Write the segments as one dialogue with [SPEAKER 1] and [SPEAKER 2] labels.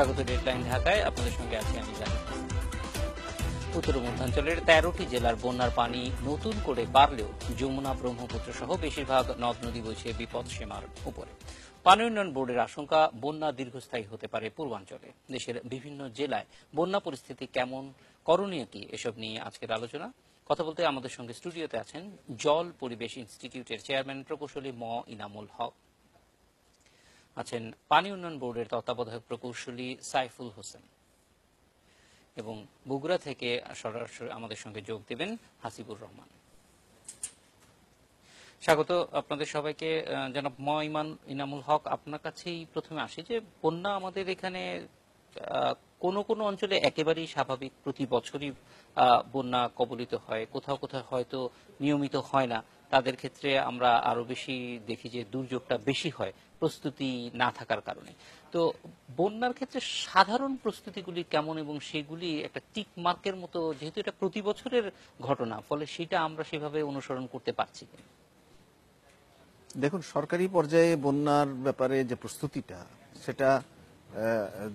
[SPEAKER 1] স্বাগত ডেডলাইন ঢাকায়। আপনাদের সঙ্গে আছি আমি হাসান। উত্তর মধ্যাঞ্চলের তেরোটি জেলার বন্যার পানি নতুন করে বাড়লেও যমুনা, ব্রহ্মপুত্র সহ বেশিরভাগ নদ নদী বইছে বিপদ সীমার উপরে। পানি উন্নয়ন বোর্ডের আশঙ্কা, বন্যা দীর্ঘস্থায়ী হতে পারে পূর্বাঞ্চলে। দেশের বিভিন্ন জেলায় বন্যা পরিস্থিতি কেমন, করণীয় কি, এসব নিয়ে আজকের আলোচনা। কথা বলতে আমাদের সঙ্গে স্টুডিওতে আছেন জল পরিবেশ ইনস্টিটিউটের চেয়ারম্যান প্রকৌশলী ম ইনামুল হক। আছেন পানি উন্নয়ন বোর্ডের তত্ত্বাবধায়ক প্রকৌশলী সাইফুল হোসেন। এবং বগুড়া থেকে সরাসরি আমাদের সঙ্গে যোগ দেবেন হাসিবুর রহমান। স্বাগত আপনাদের সবাইকে। জনাব ম ইমান ইনামুল হক, আপনার কাছেই প্রথমে আসি যে বন্যা আমাদের এখানে কোন কোনো অঞ্চলে একেবারেই স্বাভাবিক প্রতি বছরই বন্যা কবলিত হয়। কোথাও কোথাও হয়তো নিয়মিত হয় না। তাদের ক্ষেত্রে আমরা আরও বেশি দেখি যে দুর্যোগটা বেশি হয় প্রস্তুতি না থাকার কারণে। তো বন্যার ক্ষেত্রে সাধারণ প্রস্তুতিগুলি কেমন এবং সেগুলি একটা টিক মার্কের মতো যেহেতু এটা প্রতি বছরের ঘটনা ফলে সেটা আমরা সেভাবে অনুসরণ করতে পারছি
[SPEAKER 2] দেখুন সরকারি পর্যায়ে বন্যার ব্যাপারে যে প্রস্তুতিটা সেটা আহ,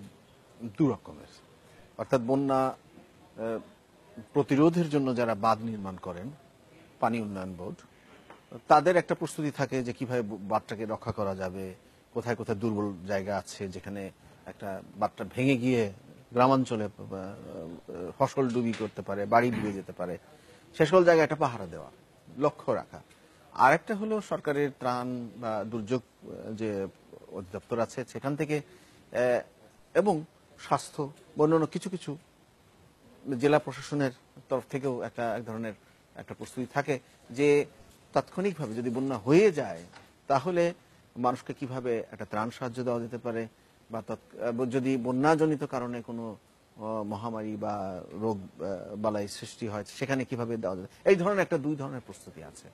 [SPEAKER 2] দু রকমের অর্থাৎ বন্যা প্রতিরোধের জন্য যারা বাঁধ নির্মাণ করেন পানি উন্নয়ন বোর্ড তাদের একটা প্রস্তুতি থাকে যে কীভাবে বাঁধটাকে রক্ষা করা যাবে, কোথায় কোথায় দুর্বল জায়গা আছে, যেখানে একটা বাঁধটা ভেঙে গিয়ে গ্রামাঞ্চলে ফসল ডুবি করতে পারে, বাড়ি ডুবে যেতে পারে। সে সকল জায়গায় একটা পাহারা দেওয়া, লক্ষ্য রাখা। আরেকটা হলো সরকারের ত্রাণ বা দুর্যোগ যে অধিদপ্তর আছে সেখান থেকে এবং স্বাস্থ্য অন্যান্য কিছু কিছু জেলা প্রশাসনের তরফ থেকেও একটা, এক ধরনের একটা প্রস্তুতি থাকে যে তাৎক্ষণিকভাবে যদি বন্যা হয়ে যায়, তাহলে মানুষকে কীভাবে একটা ত্রাণ সাহায্য দেওয়া যেতে পারে? বা যদি বন্যাজনিত কারণে কোনো মহামারী বা রোগ বালাই সৃষ্টি হয়, সেখানে কীভাবে দেওয়া যাবে এই ধরনের একটা দুই ধরনের প্রস্তুতি আছে।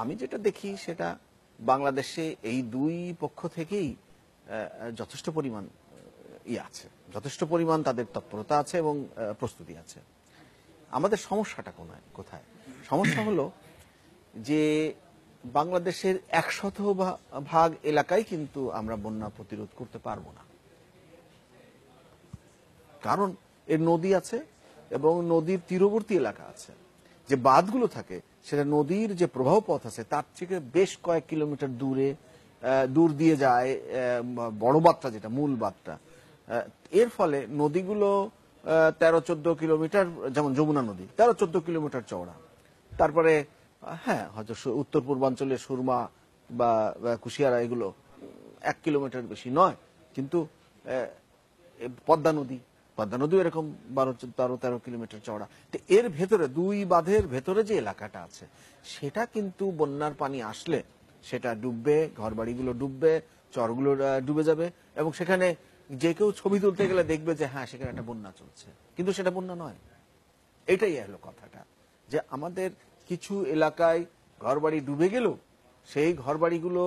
[SPEAKER 2] আমি যেটা দেখি সেটা বাংলাদেশে এই দুই পক্ষ থেকেই যথেষ্ট পরিমাণ ইয়ে আছে। যথেষ্ট পরিমাণ তাদের তৎপরতা আছে এবং প্রস্তুতি আছে। আমাদের সমস্যাটা কোনায়, কোথায়? সমস্যা হলো যে বাংলাদেশের একশত ভাগ এলাকায় কিন্তু আমরা বন্যা প্রতিরোধ করতে পারব না। কারণ এর নদী আছে এবং নদীর তীরবর্তী এলাকা আছে। যে বাঁধগুলো থাকে, সেটা নদীর যে প্রবাহ পথ আছে, তার থেকে বেশ কয়েক কিলোমিটার দূরে দূর দিয়ে যায় বড় বাঁধটা যেটা, মূল বাঁধটা। এর ফলে নদীগুলো তেরো চোদ্দ কিলোমিটার, যেমন যমুনা নদী, তেরো চোদ্দ কিলোমিটার চওড়া। তারপরে হ্যাঁ হয়তো উত্তর পূর্বাঞ্চলের সুরমা বা কুশিয়ারা এগুলো এক কিলোমিটার বেশি নয়, কিন্তু পদ্মা নদী, পদ্মা নদীও এরকম বারো তেরো তেরো কিলোমিটার চওড়া। তো এর ভেতরে, দুই বাঁধের ভেতরে যে এলাকাটা আছে, সেটা কিন্তু বন্যার পানি আসলে সেটা ডুববে ঘর বাড়িগুলো ডুববে, চরগুলো ডুবে যাবে এবং সেখানে যে কেউ ছবি তুলতে গেলে দেখবে যে হ্যাঁ সেখানে একটা বন্যা চলছে। কিন্তু সেটা বন্যা নয়। এটাই হলো কথাটা। যে আমাদের কিছু এলাকায় ঘরবাড়ি ডুবে গেল, সেই ঘরবাড়িগুলো,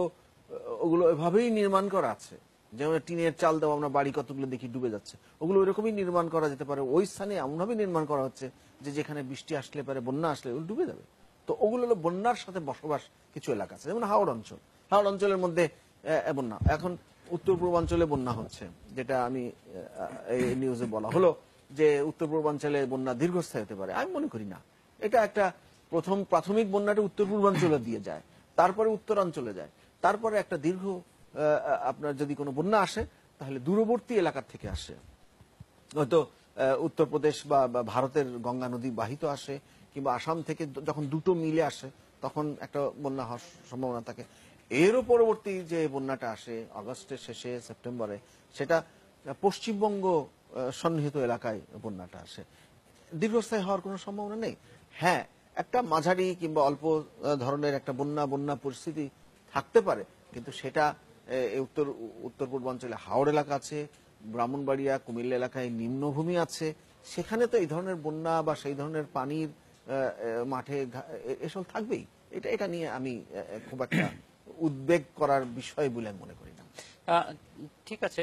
[SPEAKER 2] ওগুলো এভাবেই নির্মাণ করা আছে। যেমন টিনের চাল দেওয়া আমরা বাড়ি কতগুলো দেখি ডুবে যাচ্ছে। ওগুলো ওইরকমই নির্মাণ করা যেতে পারে। ওই স্থানে এমনভাবে নির্মাণ করা হচ্ছে যে যেখানে বৃষ্টি আসলে পারে, বন্যা আসলে ওগুলো ডুবে যাবে। তো ওগুলো হলো বন্যার সাথে বসবাস কিছু এলাকা আছে, যেমন হাওড় অঞ্চল। হাওড় অঞ্চলের মধ্যে বন্যা। এখন উত্তর পূর্বাঞ্চলে বন্যা হচ্ছে, যেটা আমি এই নিউজে বলা হলো যে উত্তর পূর্বাঞ্চলে বন্যা দীর্ঘস্থায়ী হতে পারে। আমি মনে করি না। এটা একটা প্রথম প্রাথমিক বন্যাটা উত্তর পূর্বাঞ্চলে দিয়ে যায়, তারপরে উত্তরাঞ্চলে যায়, তারপরে একটা দীর্ঘ আপনার যদি কোনো বন্যা আসে, তাহলে দূরবর্তী এলাকার থেকে আসে। হয়তো উত্তরপ্রদেশ বা ভারতের গঙ্গা নদী বাহিত আসে, কিংবা আসাম থেকে যখন দুটো মিলে আসে, তখন একটা বন্যা হওয়ার সম্ভাবনা থাকে। এরও পরবর্তী যে বন্যাটা আসে আগস্টের শেষে, সেপ্টেম্বরে, সেটা পশ্চিমবঙ্গ সন্নিহিত এলাকায় বন্যাটা আসে। দীর্ঘস্থায়ী হওয়ার কোনো সম্ভাবনা নেই? হ্যাঁ একটা মাঝারি কিংবা অল্প ধরনের একটা বন্যা বন্যা পরিস্থিতি থাকতে পারে। কিন্তু সেটা উত্তর উত্তর পূর্বাঞ্চলে হাওড় এলাকা আছে, ব্রাহ্মণবাড়িয়া, কুমিল্লা এলাকায় নিম্নভূমি আছে। সেখানে তো এই ধরনের বন্যা বা সেই ধরনের পানির মাঠে এসব থাকবেই। এটা এটা নিয়ে আমি খুব একটা উদ্বেগ করার বিষয় বলে মনে করি
[SPEAKER 1] ঠিক আছে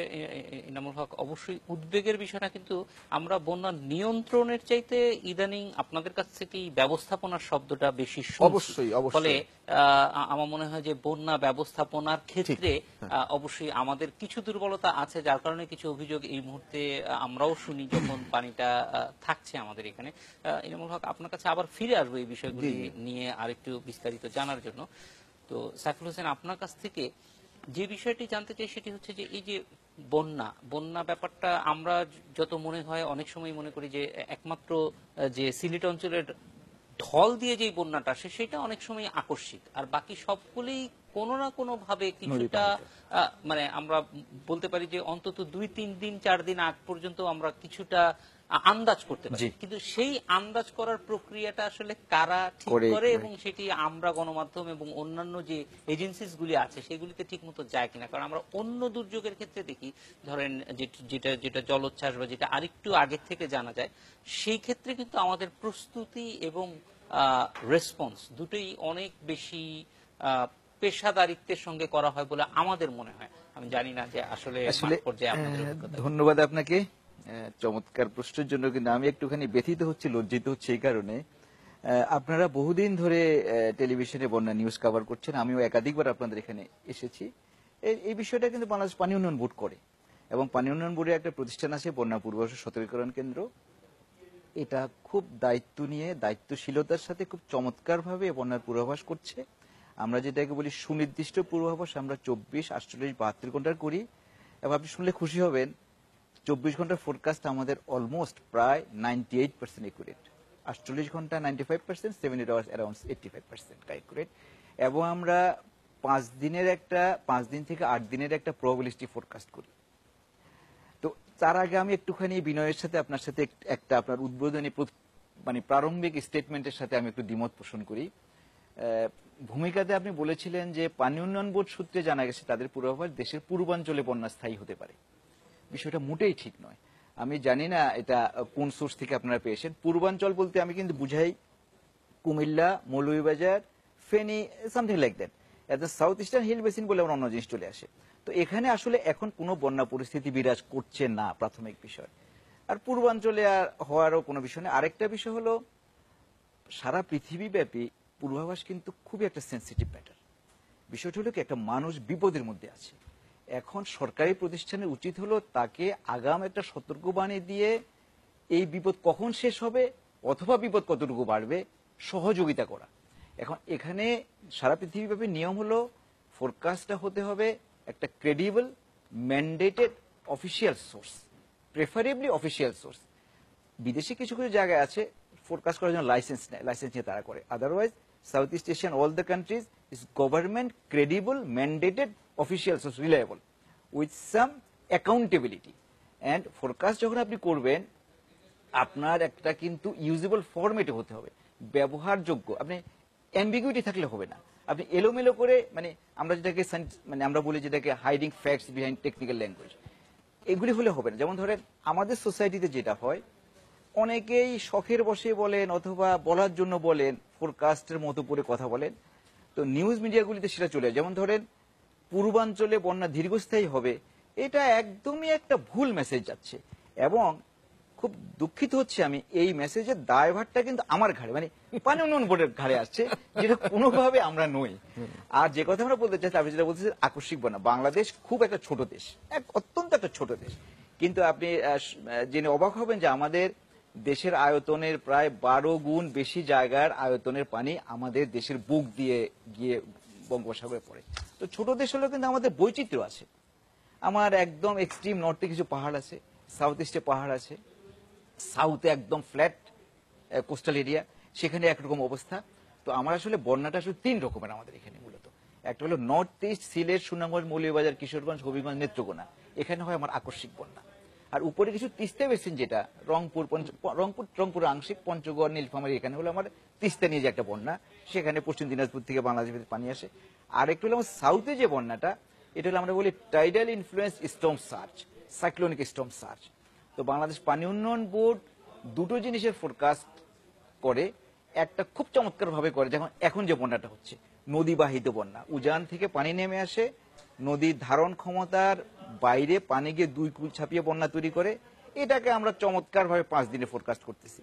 [SPEAKER 1] ইনামুল হক অবশ্যই উদ্বেগের বিষয়টা কিন্তু আমরা বন্যা নিয়ন্ত্রণের চাইতে ইদানিং আপনাদের কাছ থেকে ব্যবস্থাপনার শব্দটা বেশি
[SPEAKER 2] অবশ্যই।
[SPEAKER 1] ফলে আমার মনে হয় যে বন্যা ব্যবস্থাপনার ক্ষেত্রে
[SPEAKER 2] হ্যাঁ।
[SPEAKER 1] অবশ্যই আমাদের কিছু দুর্বলতা আছে যার কারণে কিছু অভিযোগ এই মুহূর্তে আমরাও শুনি যখন পানিটা থাকছে আমাদের এখানে। ইনামুল হক আপনার কাছে আবার ফিরে আসব এই বিষয়গুলি নিয়ে আরেকটু বিস্তারিত জানার জন্য। তো সাইফুল হোসেন আপনার কাছ থেকে যে বিষয়টি জানতে চাই সেটি হচ্ছে যে এই যে বন্যা বন্যা ব্যাপারটা আমরা যত মনে হয় অনেক সময় মনে করি যে একমাত্র যে সিলেট অঞ্চলের ঢল দিয়ে যে বন্যাটা আসে সেটা অনেক সময় আকস্মিক। আর বাকি সবগুলোই কোনো না কোনো ভাবে কিছুটা মানে আমরা বলতে পারি যে অন্তত দুই তিন দিন চার দিন আগ পর্যন্ত আমরা কিছুটা আন্দাজ করতে পারি। কিন্তু সেই আন্দাজ করার প্রক্রিয়াটা আসলে কারা ঠিক
[SPEAKER 3] করে-
[SPEAKER 1] এবং সেটি আমরা গণমাধ্যম এবং অন্যান্য যে এজেন্সিস গুলি আছে সেগুলিতে ঠিক মতো যায় কিনা? কারণ আমরা অন্য দুর্যোগের ক্ষেত্রে দেখি ধরেন যেটা যেটা জলোচ্ছ্বাস বা যেটা আরেকটু আগের থেকে জানা যায় সেই ক্ষেত্রে কিন্তু আমাদের প্রস্তুতি এবং রেসপন্স দুটোই অনেক বেশি আহ, পেশাদারিত্বের সঙ্গে করা হয় বলে আমাদের মনে হয়। আমি জানি না যে আসলে?
[SPEAKER 3] ধন্যবাদ আপনাকে। চমৎকার প্রশ্নের জন্য কিন্তু আমি একটুখানি ব্যথিত হচ্ছি, লজ্জিত হচ্ছে এই কারণে। আপনারা বহুদিন ধরে টেলিভিশনে বন্যা নিউজ কভার করছেন, আমিও একাধিকবার আপনাদের এখানে এসেছি। এই- বিষয়টা কিন্তু বাংলাদেশ পানি উন্নয়ন বোর্ড করে এবং পানি উন্নয়ন বোর্ডের একটা প্রতিষ্ঠান আছে, বন্যা পূর্বাভাস সতর্কীকরণ কেন্দ্র। এটা খুব দায়িত্ব নিয়ে, দায়িত্বশীলতার সাথে খুব চমৎকারভাবে বন্যার পূর্বাভাস করছে। আমরা যেটাকে বলি সুনির্দিষ্ট পূর্বাভাস, আমরা চব্বিশ, আটচল্লিশ, বাহাত্তর ঘণ্টার করি। এবং আপনি শুনলে খুশি হবেন চব্বিশ ঘণ্টার ফোরকাস্ট আমাদের অলমোস্ট প্রায় নাইনটি এইট পার্সেন্ট একুরেট আটচল্লিশ ঘণ্টা ninety five percent seven eight hours around eighty five percent accurate এবং আমরা পাঁচ দিনের একটা, পাঁচ দিন থেকে আট দিনের একটা প্রবাবিলিটি ফোরকাস্ট করি। তো তার আগে আমি একটুখানি বিনয়ের সাথে আপনার সাথে একটা আপনার উদ্বোধনী মানে প্রারম্ভিক স্টেটমেন্টের সাথে আমি একটু দ্বিমত পোষণ করি। ভূমিকাতে আপনি বলেছিলেন যে পানি উন্নয়ন বোর্ড সূত্রে জানা গেছে তাদের পূর্বাভাস দেশের পূর্বাঞ্চলে বন্যা স্থায়ী হতে পারে। বিষয়টা মোটেই ঠিক নয়। আমি জানি না এটা কোন সোর্স থেকে আপনারা পেয়েছেন। পূর্বাঞ্চল বলতে আমি কিন্তু বুঝাই। Comilla, Moulvibazar, Feni something like that এত সাউথ ইস্টার্ন হিল বেসিন বলে আমার অন্য জিনিস চলে আসে। তো এখানে আসলে এখন কোনো বন্যা পরিস্থিতি বিরাজ করছে না, প্রাথমিক বিষয়। আর পূর্বাঞ্চলে আর হওয়ারও কোনো বিষয় নেই। আরেকটা বিষয় হলো, সারা পৃথিবীব্যাপী পূর্বাভাস কিন্তু খুবই একটা সেন্সিটিভ ম্যাটার বিষয়টা হলো কি, একটা মানুষ বিপদের মধ্যে আছে। এখন সরকারি প্রতিষ্ঠানের উচিত হলো তাকে আগাম একটা সতর্কবাণী দিয়ে এই বিপদ কখন শেষ হবে অথবা বিপদ কতটুকু বাড়বে সহযোগিতা করা। এখন এখানে সারা পৃথিবীব্যাপী নিয়ম হলো ফোরকাস্টটা হতে হবে একটা credible mandated official source preferably official source বিদেশে কিছু কিছু জায়গায় আছে ফোরকাস্ট করার জন্য লাইসেন্স নেয় লাইসেন্স নিয়ে তারা করে। Otherwise south east Asian all the countries is government credible mandated official source reliable with some accountability and forecast যখন আপনি করবেন, আপনার একটা কিন্তু ইউজেবল ফরম্যাটে হতে হবে, ব্যবহারযোগ্য। আপনি অ্যাম্বিগুইটি থাকলে হবে না। আপনি এলোমেলো করে মানে আমরা যেটাকে মানে আমরা বলি যেটাকে hiding facts behind technical language এগুলি হলে হবে না। যেমন ধরেন, আমাদের সোসাইটিতে যেটা হয়, অনেকেই শখের বসে বলেন অথবা বলার জন্য বলেন ফোরকাস্টের মতো করে কথা বলেন। তো নিউজ মিডিয়াগুলিতে সেটা চলে যেমন ধরেন পূর্বাঞ্চলে বন্যা দীর্ঘস্থায়ী হবে, এটা একদমই একটা ভুল মেসেজ যাচ্ছে। এবং খুব দুঃখিত হচ্ছে আমি, এই মেসেজের দায়ভারটা কিন্তু আমার ঘাড়ে মানে পানি উন্নয়ন বোর্ডের ঘাড়ে আসছে, যেটা কোনোভাবে আমরা নই। আর যে কথা আমরা বলতে চাই আপনি যেটা বলতেছেন আকস্মিক বন্যা। বাংলাদেশ খুব একটা ছোট দেশ, এক অত্যন্ত একটা ছোট দেশ। কিন্তু আপনি জেনে অবাক হবেন যে আমাদের দেশের আয়তনের প্রায় বারো গুণ বেশি জায়গার আয়তনের পানি আমাদের দেশের বুক দিয়ে গিয়ে বঙ্গোপসাগরে পড়ে। তো ছোট দেশ হলেও কিন্তু আমাদের বৈচিত্র্য আছে। আমার একদম এক্সট্রিম নর্থে কিছু পাহাড় আছে সাউথ ইস্টে পাহাড় আছে সাউথে একদম ফ্ল্যাট কোস্টাল এরিয়া সেখানে একরকম অবস্থা। তো আমার আসলে বন্যাটা আসলে তিন রকমের আমাদের এখানে মূলত। একটা হলো নর্থ ইস্ট সিলেট, সুনামগঞ্জ, মৌলভীবাজার, কিশোরগঞ্জ, হবিগঞ্জ, নেত্রকোনা। এখানে হয় আমার আকস্মিক বন্যা। আর উপরে কিছু তিস্তা বেসিন যেটা, রংপুর রংপুর রংপুর আংশিক পঞ্চগড়, নীলফামারী, এখানে হলো আমার তিস্তা নিয়ে যে একটা বন্যা, সেখানে পশ্চিম দিনাজপুর থেকে বাংলাদেশের পানি আসে। আর একটু হলো আমার সাউথে যে বন্যাটা, এটা হলো আমরা বলি tidal influence storm surge cyclonic storm surge তো বাংলাদেশ পানি উন্নয়ন বোর্ড দুটো জিনিসের ফোরকাস্ট করে, একটা খুব চমৎকার ভাবে করে, যেমন এখন যে বন্যাটা হচ্ছে নদী বাহিত বন্যা। উজান থেকে পানি নেমে আসে নদীর ধারণ ক্ষমতার বাইরে পানি গিয়ে দুই কুল ছাপিয়ে বন্যা তৈরি করে, এটাকে আমরা চমৎকার ভাবে পাঁচ দিনে ফোরকাস্ট করতেছি।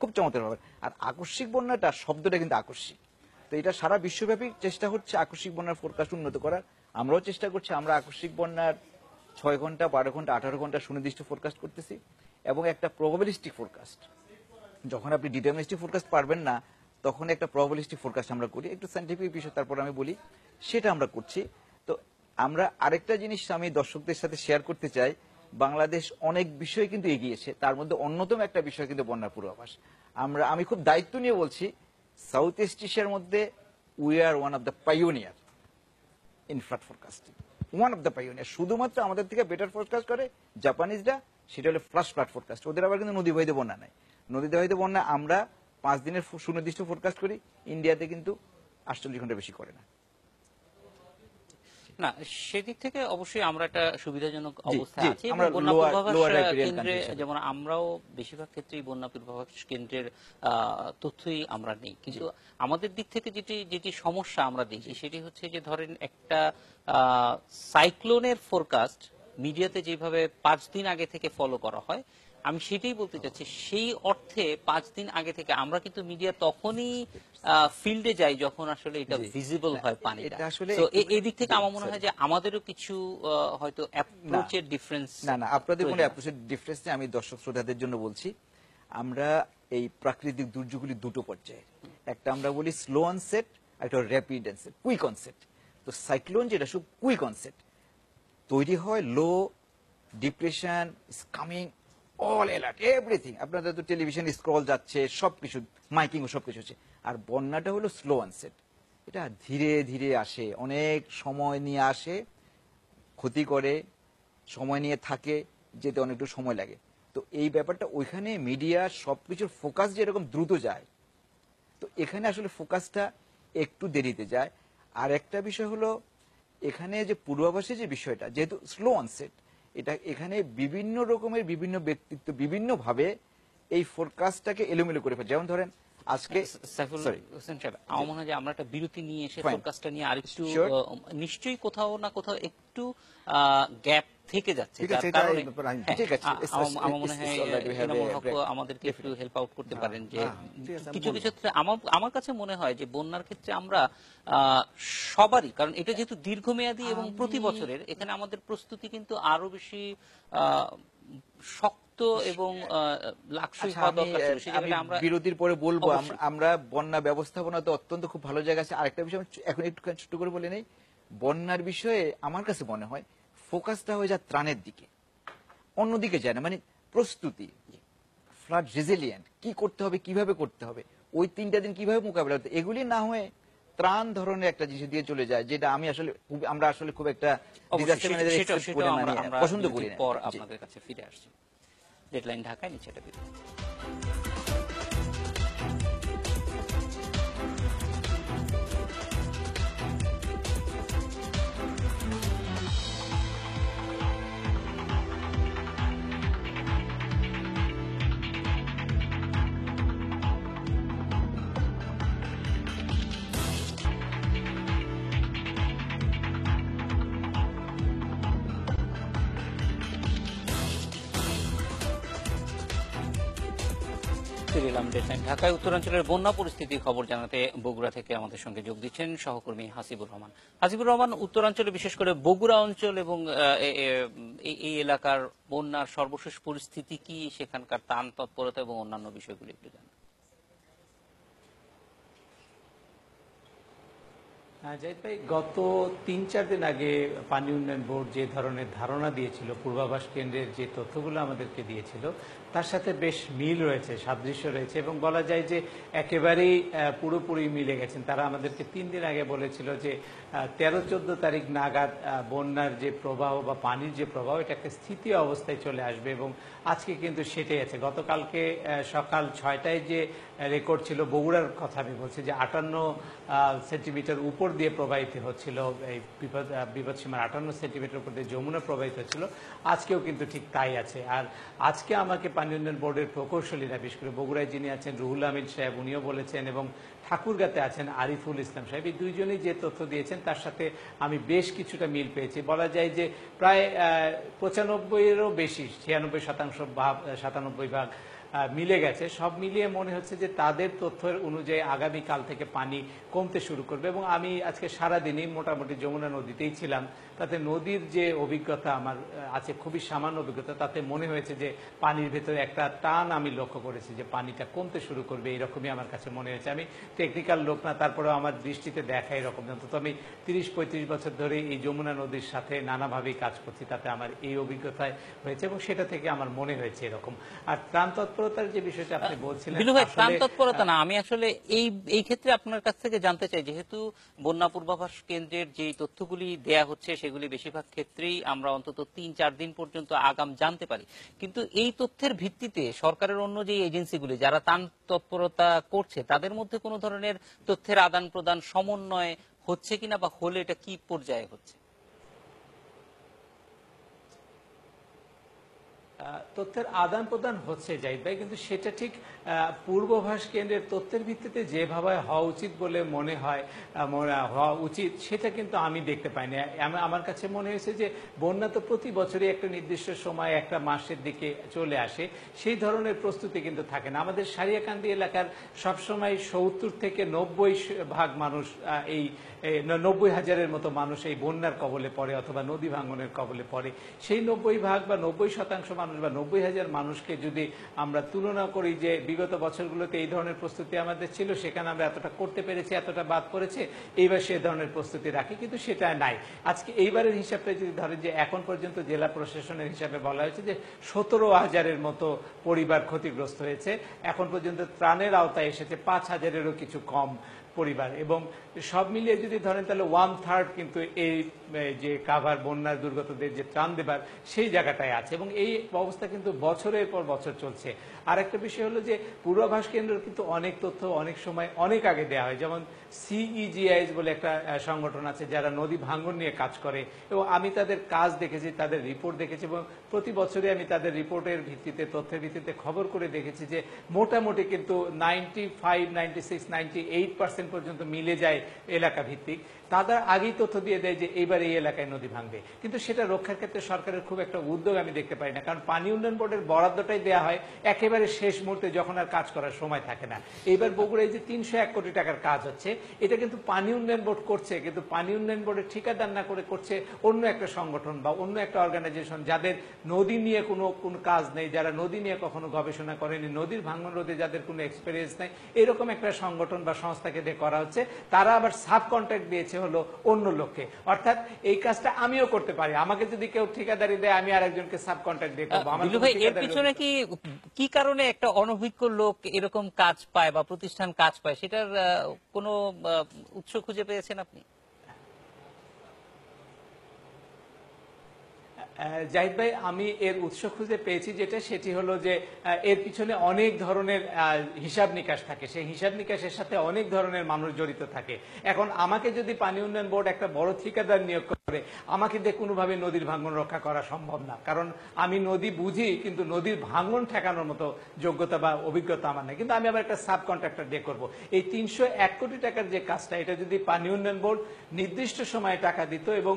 [SPEAKER 3] খুব চমৎকার ভাবে আর আকস্মিক বন্যাটা শব্দটা কিন্তু আকস্মিক। তো এটা সারা বিশ্বব্যাপী চেষ্টা হচ্ছে আকস্মিক বন্যার ফোরকাস্ট উন্নত করার। আমরাও চেষ্টা করছি, আমরা আকস্মিক বন্যার ছয় ঘণ্টা, বারো ঘণ্টা, আঠারো ঘণ্টা সুনির্দিষ্ট ফোরকাস্ট করতেছি এবং একটা প্রবাবিলিস্টিক ফোরকাস্ট যখন আপনি ডিটারমিনিস্টিক ফোরকাস্ট পারবেন না, তখন একটা প্রবাবিলিস্টিক ফোরকাস্ট আমরা করি। একটু সাইন্টিফিক বিষয় তারপর আমি বলি, সেটা আমরা করছি। আমরা আরেকটা জিনিস আমি দর্শকদের সাথে শেয়ার করতে চাই। বাংলাদেশ অনেক বিষয় কিন্তু এগিয়েছে, তার মধ্যে অন্যতম একটা বিষয় কিন্তু বন্যার পূর্বাভাস। আমরা, আমি খুব দায়িত্ব নিয়ে বলছি সাউথ ইস্ট এশিয়ার মধ্যে we are one of the pioneer in flood forecasting one of the pioneer শুধুমাত্র আমাদের থেকে বেটার ফোরকাস্ট করে জাপানিজরা সেটা হলো ফ্লাশ ফ্লাড ফোরকাস্ট ওদের আবার কিন্তু নদী বহিত বন্যা নাই। নদী বহিত বন্যা আমরা পাঁচ দিনের সুনির্দিষ্ট ফোরকাস্ট করি ইন্ডিয়াতে কিন্তু আটচল্লিশ ঘণ্টা বেশি করে না।
[SPEAKER 1] না সেদিক থেকে অবশ্যই আমরা একটা সুবিধাজনক অবস্থায় আছি বন্যা পূর্বাভাস কেন্দ্রে যেমন আমরাও বেশিরভাগ ক্ষেত্রেই বন্যা পূর্বাভাস কেন্দ্রের আহ, তথ্যই আমরা নেই। কিন্তু আমাদের দিক থেকে যেটি যেটি সমস্যা আমরা দেখি সেটি হচ্ছে যে ধরেন একটা সাইক্লোনের ফোরকাস্ট মিডিয়াতে যেভাবে পাঁচ দিন আগে থেকে ফলো করা হয় আমি সেটাই বলতে চাচ্ছি সেই অর্থে পাঁচ দিন আগে থেকে আমরা কিন্তু মিডিয়া তখনই ফিল্ডে যাই যখন আসলে এটা। ভিজিবল হয় পানিটা।
[SPEAKER 3] আসলে-
[SPEAKER 1] এই দিক থেকে আমার মনে হয় যে আমাদেরও কিছু হয়তো অ্যাপ্রোচের ডিফারেন্স
[SPEAKER 3] না না আপনাদের কোনো অ্যাপ্রোচের ডিফারেন্স নেই আমি দর্শক শ্রোতাদের জন্য বলছি আমরা এই প্রাকৃতিক দুর্যোগগুলি দুটো পর্যায়ে একটা আমরা বলি স্লো অনসেট একটা র্যাপিড অনসেট কুইক অনসেট তো সাইক্লোন যেটা শুধু কুইক অনসেট তৈরি হয় low depression is coming all alert everything আপনাদের তো টেলিভিশন স্ক্রল যাচ্ছে, সবকিছু মাইকিং ও সবকিছু হচ্ছে। আর বন্যাটা হলো স্লো অনসেট এটা ধীরে ধীরে আসে, অনেক সময় নিয়ে আসে, ক্ষতি করে, সময় নিয়ে থাকে, যেতে অনেকটু সময় লাগে। তো এই ব্যাপারটা ওইখানে মিডিয়া সবকিছুর ফোকাস যেরকম দ্রুত যায়, তো এখানে আসলে ফোকাসটা একটু দেরিতে যায়। আর একটা বিষয় হলো, এখানে যে পূর্বাভাসের যে বিষয়টা, যেহেতু স্লো অনসেট এটা এখানে বিভিন্ন রকমের বিভিন্ন ব্যক্তিত্ব বিভিন্নভাবে এই ফোরকাস্টটাকে এলোমেলো করে ফেলে। যেমন ধরেন আজকে
[SPEAKER 1] সাইফুল হোসেন সাহেব আমার মনে হয় যে আমরা একটা বিরতি নিয়ে এসে ফোরকাস্টটা নিয়ে আরেকটু নিশ্চয়ই কোথাও না কোথাও একটু গ্যাপ থেকে যাচ্ছে হ্যাঁ, আমার মনে হয়. আমাদেরকে একটু হেল্প আউট করতে পারেন যে
[SPEAKER 2] আমি
[SPEAKER 1] কিছু কিছু ক্ষেত্রে আমার আমার কাছে মনে হয় যে বন্যার ক্ষেত্রে আমরা আহ, সবারই কারণ এটা যেহেতু দীর্ঘমেয়াদী এবং প্রতি বছরের এখানে আমাদের প্রস্তুতি কিন্তু আরও বেশি আহ, এবং
[SPEAKER 3] আচ্ছা,
[SPEAKER 1] হওয়া দরকার ছিল। সেই আমরা
[SPEAKER 3] বিরতির পরে বলব আমরা বন্যা ব্যবস্থাপনা তো অত্যন্ত খুব ভালো জায়গা আছে। আরেকটা বিষয় এখন একটু ছোট্ট করে বলে নেই। বন্যার বিষয়ে আমার কাছে মনে হয় ফোকাসটা হয়ে যায় ত্রাণের দিকে। অন্যদিকে যায় না মানে প্রস্তুতি ফ্লাড রেজিলিয়েন্ট কি করতে হবে কীভাবে করতে হবে ওই তিনটা দিন কীভাবে মোকাবিলা করতে এগুলি না হয়ে ত্রাণ ধরনের একটা জিনিস দিয়ে চলে যায় যেটা আমি আসলে আমরা আসলে খুব একটা পছন্দ করি
[SPEAKER 1] পর আপনাদের কাছে ফিরে আসছি। ডেডলাইন ঢাকায় নিচে এটা বিরতি। ঢাকায় উত্তরাঞ্চলের বন্যা পরিস্থিতির খবর জানাতে বগুড়া থেকে আমাদের সঙ্গে যোগ দিচ্ছেন সহকর্মী হাসিবুর রহমান। হাসিবুর রহমান উত্তরাঞ্চলে বিশেষ করে বগুড়া অঞ্চল এবং এই এলাকার বন্যার সর্বশেষ পরিস্থিতি কি? সেখানকার তান তৎপরতা এবং অন্যান্য বিষয়গুলি একটু জানান।
[SPEAKER 4] হ্যাঁ, জাহিদ ভাই গত তিন চার দিন আগে পানি উন্নয়ন বোর্ড যে ধরনের ধারণা দিয়েছিল পূর্বাভাস কেন্দ্রের যে তথ্যগুলো আমাদেরকে দিয়েছিল তার সাথে বেশ মিল রয়েছে সাদৃশ্য রয়েছে এবং বলা যায় যে একেবারেই পুরোপুরি মিলে গেছেন। তারা আমাদেরকে তিন দিন আগে বলেছিল যে তেরো চোদ্দ তারিখ নাগাদ বন্যার যে প্রবাহ বা পানির যে প্রবাহ এটা একটা স্থিতি অবস্থায় চলে আসবে এবং আজকে কিন্তু সেটাই আছে। গতকালকে সকাল ছয়টায় যে রেকর্ড ছিল বগুড়ার কথা আমি বলছি যে আটান্ন সেন্টিমিটার উপর দিয়ে প্রবাহিত হচ্ছিল এই বিপদ আহ, বিপদসীমার আটান্ন সেন্টিমিটার উপর দিয়ে যমুনা প্রবাহিত হচ্ছিল। আজকেও কিন্তু ঠিক তাই আছে। আর আজকে আমাকে পানি উন্নয়ন বোর্ডের প্রকৌশলীরা, বিশেষ করে বগুড়ায় যিনি আছেন, রুহুল আমিন সাহেব, উনিও বলেছেন এবং ঠাকুরগাতে আছেন আরিফুল ইসলাম সাহেব। এই দুইজনই যে তথ্য দিয়েছেন, তার সাথে আমি বেশ কিছুটা মিল পেয়েছি। বলা যায় যে প্রায় পঁচানব্বইয়েরও বেশি, ছিয়ানব্বই শতাংশ ভাগ সাতানব্বই ভাগ মিলে গেছে। সব মিলিয়ে মনে হচ্ছে যে তাদের তথ্যের অনুযায়ী আগামী কাল থেকে পানি কমতে শুরু করবে এবং আমি আজকে সারাদিনই মোটামুটি যমুনা নদীতেই ছিলাম। তাতে নদীর যে অভিজ্ঞতা আমার আছে, খুবই সামান্য অভিজ্ঞতা, তাতে মনে হয়েছে যে পানির ভেতরে একটা টান আমি লক্ষ্য করেছি যে পানিটা কমতে শুরু করবে, এরকমই আমার কাছে মনে হয়েছে। আমি টেকনিক্যাল লোক না, তারপরেও আমার দৃষ্টিতে দেখা এরকম অন্তত আমি তিরিশ পঁয়ত্রিশ বছর ধরে এই যমুনা নদীর সাথে নানাভাবেই কাজ করছি, তাতে আমার এই অভিজ্ঞতায় হয়েছে এবং সেটা থেকে আমার মনে হয়েছে এরকম। আর ত্রাণ তৎপরতার যে বিষয়টা আপনি বলছিলেন
[SPEAKER 1] বিলু ভাই ত্রাণ তৎপরতা না আমি আসলে এই এই ক্ষেত্রে আপনার কাছ থেকে জানতে চাই যেহেতু বন্যা পূর্বাভাস কেন্দ্রের যে তথ্যগুলি দেয়া হচ্ছে সেগুলি বেশিরভাগ ক্ষেত্রেই আমরা অন্তত তিন চার দিন পর্যন্ত আগাম জানতে পারি। কিন্তু এই তথ্যের ভিত্তিতে সরকারের অন্য যে এজেন্সিগুলি যারা ত্রাণ তৎপরতা করছে তাদের মধ্যে কোনো ধরনের তথ্যের আদান প্রদান সমন্বয় হচ্ছে কিনা বা হলে এটা কি পর্যায়ে হচ্ছে?
[SPEAKER 4] তথ্যের আদান প্রদান হচ্ছে জাহিদ ভাই কিন্তু সেটা ঠিক পূর্বাভাস কেন্দ্রের তথ্যের ভিত্তিতে যেভাবে হওয়া উচিত বলে মনে হয় হওয়া উচিত, সেটা কিন্তু আমি দেখতে পাইনি। আম- আমার কাছে মনে হয়েছে যে বন্যা তো প্রতি বছরই একটা নির্দিষ্ট সময় একটা মাসের দিকে চলে আসে, সেই ধরনের প্রস্তুতি কিন্তু থাকে না। আমাদের সারিয়াকান্দি এলাকার সবসময় সত্তর থেকে নব্বই ভাগ মানুষ এই নব্বই হাজারের মতো মানুষ এই বন্যার কবলে পড়ে অথবা নদী ভাঙনের কবলে পড়ে। সেই নব্বই ভাগ বা নব্বই শতাংশ মানুষ বা নব্বই হাজার মানুষকে যদি আমরা তুলনা করি যে বিগত বছরগুলোতে এই ধরনের প্রস্তুতি আমাদের ছিল, সেখানে আমরা এতটা করতে পেরেছি, এতটা বাদ পড়েছে, এইবার সে ধরনের প্রস্তুতি রাখি, কিন্তু সেটা নাই। আজকে এইবারের হিসাবটা যদি ধরেন যে এখন পর্যন্ত জেলা প্রশাসনের হিসাবে বলা হয়েছে যে সতেরো হাজারের মতো পরিবার ক্ষতিগ্রস্ত হয়েছে, এখন পর্যন্ত ত্রাণের আওতায় এসেছে পাঁচ হাজারেরও কিছু কম পরিবার। এবং সব মিলিয়ে যদি ধরেন তাহলে ওয়ান থার্ড কিন্তু এই যে কাভার, বন্যার দুর্গতদের যে ত্রাণ দেবার সেই জায়গাটায় আছে। এবং এই অবস্থা কিন্তু বছরের পর বছর চলছে। আর একটা বিষয় হলো যে পূর্বাভাস কেন্দ্র কিন্তু অনেক তথ্য অনেক সময় অনেক আগে দেওয়া হয়। যেমন সিইজিআইএস বলে একটা সংগঠন আছে যারা নদী ভাঙ্গন নিয়ে কাজ করে এবং আমি তাদের কাজ দেখেছি, তাদের রিপোর্ট দেখেছি এবং প্রতি বছরে আমি তাদের রিপোর্টের ভিত্তিতে, তথ্যের ভিত্তিতে খবর করে দেখেছি যে মোটামুটি কিন্তু ninety five ninety six ninety eight percent পর্যন্ত মিলে যায় এলাকা ভিত্তিক তাদের আগেই তথ্য দিয়ে দেয় যে এইবার এই এলাকায় নদী ভাঙবে। কিন্তু সেটা রক্ষার ক্ষেত্রে সরকারের খুব একটা উদ্যোগ আমি দেখতে পাই না। কারণ পানি উন্নয়ন বোর্ডের বরাদ্দটাই দেওয়া হয় একেবারে শেষ মুহূর্তে যখন আর কাজ করার সময় থাকে না। এইবার বগুড়ায় যে তিনশো এক কোটি টাকার কাজ হচ্ছে, এটা কিন্তু পানি উন্নয়ন বোর্ড করছে, কিন্তু পানি উন্নয়ন বোর্ডের ঠিকাদার না করে করছে অন্য একটা সংগঠন বা অন্য একটা অর্গানাইজেশন যাদের নদী নিয়ে কোনো কোনো কাজ নেই, যারা নদী নিয়ে কখনো গবেষণা করেনি, নদীর ভাঙন রোধে যাদের কোনো এক্সপিরিয়েন্স নেই, এরকম একটা সংগঠন বা সংস্থাকে দিয়ে করা হচ্ছে। তারা আবার সাব কন্ট্রাক্ট দিয়েছে হলো অন্য লোককে। অর্থাৎ এই কাজটা আমিও করতে পারি। আমাকে যদি কেউ ঠিকাদারি দেয় আমি আরেকজনকে সাব কন্ট্রাক্ট দিয়ে করব। আমার
[SPEAKER 1] এর পিছনে কি কি কারণে একটা অনভিজ্ঞ লোক এরকম কাজ পায় বা প্রতিষ্ঠান কাজ পায়? সেটার কোনো উৎস খুঁজে পেয়েছেন আপনি?
[SPEAKER 4] জাহিদ ভাই, আমি এর উৎস খুঁজে পেয়েছি যেটা, সেটি হলো যে এর পিছনে অনেক ধরনের হিসাব নিকাশ থাকে। সেই হিসাব নিকাশের সাথে অনেক ধরনের মানুষ জড়িত থাকে। এখন আমাকে যদি পানি উন্নয়ন বোর্ড একটা বড় ঠিকাদার নিয়োগ করে আমাকে দিয়ে কোনোভাবে নদীর ভাঙন রক্ষা করা সম্ভব না। কারণ আমি নদী বুঝি, কিন্তু নদীর ভাঙন ঠেকানোর মতো যোগ্যতা বা অভিজ্ঞতা আমার নেই। কিন্তু আমি আবার একটা সাব কন্ট্রাক্টর দিয়ে করব। এই তিনশো এক কোটি টাকার যে কাজটা, এটা যদি পানি উন্নয়ন বোর্ড নির্দিষ্ট সময়ে টাকা দিত এবং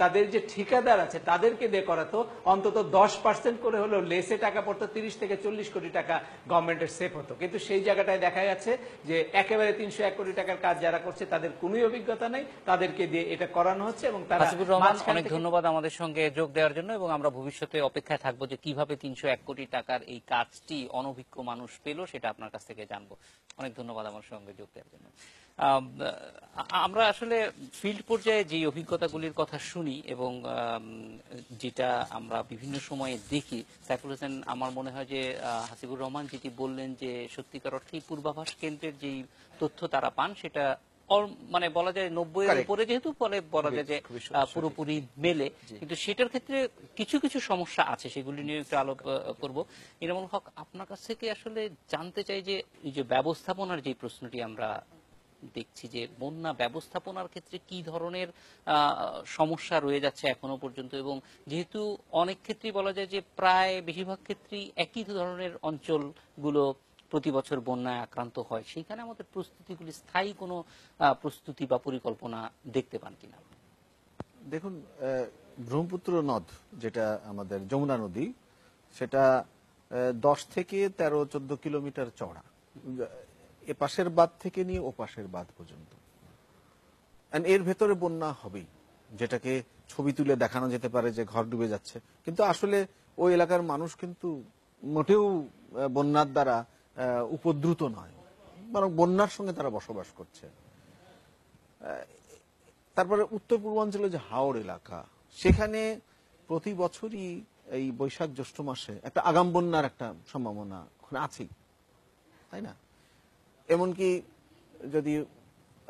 [SPEAKER 4] তাদের যে ঠিকাদার আছে, তাদেরকে দিয়ে করাতো, অন্তত দশ পার্সেন্ট করে হলেও লেসে টাকা পড়তো, তিরিশ থেকে চল্লিশ কোটি টাকা গভর্নমেন্টের সেফ হতো। কিন্তু সেই জায়গাটায় দেখা যাচ্ছে যে একেবারে তিনশো এক কোটি টাকার কাজ যারা করছে, তাদের কোনোই অভিজ্ঞতা নেই। তাদেরকে দিয়ে এটা করানো হচ্ছে এবং তারা
[SPEAKER 1] হাসিবুর রহমান অনেক ধন্যবাদ আমাদের সঙ্গে যোগ দেওয়ার জন্য এবং আমরা ভবিষ্যতে অপেক্ষায় থাকব যে কীভাবে তিনশো এক কোটি টাকার এই কাজটি অনভিজ্ঞ মানুষ পেল সেটা আপনার কাছ থেকে জানব। অনেক ধন্যবাদ আমার সঙ্গে যোগ দেওয়ার জন্য। আমরা আসলে ফিল্ড পর্যায়ে যে অভিজ্ঞতাগুলির কথা শুনি এবং যেটা আমরা বিভিন্ন সময়ে দেখি সাইফুল হোসেন আমার মনে হয় যে হাসিবুর রহমান যেটি বললেন যে সত্যিকার অর্থেই পূর্বাভাস কেন্দ্রের যেই তথ্য তারা পান সেটা মানে বলা যায় নব্বই
[SPEAKER 3] Correct.
[SPEAKER 1] উপরে যেহেতু ফলে বলা যায় যে পুরোপুরি মেলে। কিন্তু সেটার ক্ষেত্রে কিছু কিছু সমস্যা আছে সেগুলি নিয়ে একটু আলোক করব। ইনামুল হক আপনার কাছ থেকে আসলে জানতে চাই যে এই যে ব্যবস্থাপনার যে প্রশ্নটি আমরা দেখছি যে বন্যা ব্যবস্থাপনার ক্ষেত্রে কি ধরনের আহ, সমস্যা রয়ে যাচ্ছে এখনও পর্যন্ত? এবং যেহেতু অনেক ক্ষেত্রেই বলা যায় যে প্রায় বেশিরভাগ ক্ষেত্রেই একই ধরনের অঞ্চলগুলো প্রতি বছর বন্যায় আক্রান্ত হয়। সেইখানে আমাদের প্রস্তুতিগুলি স্থায়ী কোনো প্রস্তুতি বা পরিকল্পনা দেখতে পান কিনা?
[SPEAKER 2] দেখুন ব্রহ্মপুত্র নদ যেটা আমাদের যমুনা নদী, সেটা দশ থেকে তেরো, চোদ্দ কিলোমিটার চড়া এপাশের পাশের বাঁধ থেকে নিয়ে ওপাশের পাশের বাঁধ পর্যন্ত। এর ভেতরে বন্যা হবেই। যেটাকে ছবি তুলে দেখানো যেতে পারে যে ঘর ডুবে যাচ্ছে। কিন্তু আসলে ওই এলাকার মানুষ কিন্তু মোটেও বন্যার দ্বারা উপদ্রুত নয়, বরং বন্যার সঙ্গে তারা বসবাস করছে। তারপরে উত্তর পূর্বাঞ্চলে যে হাওড় এলাকা, সেখানে প্রতি বছরই এই বৈশাখ জ্যৈষ্ঠ মাসে একটা আগাম বন্যার একটা সম্ভাবনা ওখানে আছেই, তাই না? এমনকি যদি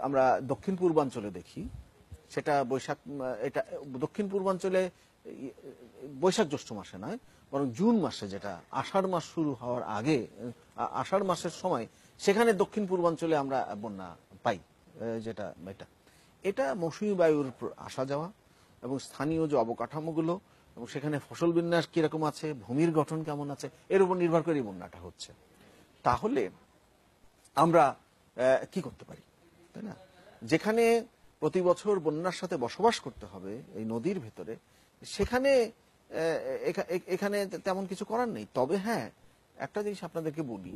[SPEAKER 2] আমরা দক্ষিণ পূর্বাঞ্চলে দেখি, সেটা বৈশাখ, এটা দক্ষিণ পূর্বাঞ্চলে, বৈশাখ জ্যৈষ্ঠ মাসে নয় বরং জুন মাসে যেটা, আষাঢ় মাস শুরু হওয়ার আগে আষাঢ় মাসের সময় সেখানে দক্ষিণ পূর্বাঞ্চলে আমরা বন্যা পাই যেটা, এটা। এটা মৌসুমী বায়ুর আসা যাওয়া এবং স্থানীয় যে অবকাঠামোগুলো এবং সেখানে ফসল বিন্যাস কীরকম আছে, ভূমির গঠন কেমন আছে, এর উপর নির্ভর করে এই বন্যাটা হচ্ছে। তাহলে আমরা কি করতে পারি, তাই না? যেখানে প্রতি বছর বন্যার সাথে বসবাস করতে হবে, এই নদীর ভেতরে, সেখানে এখানে তেমন কিছু করার নেই। তবে হ্যাঁ একটা জিনিস আপনাদেরকে বলি।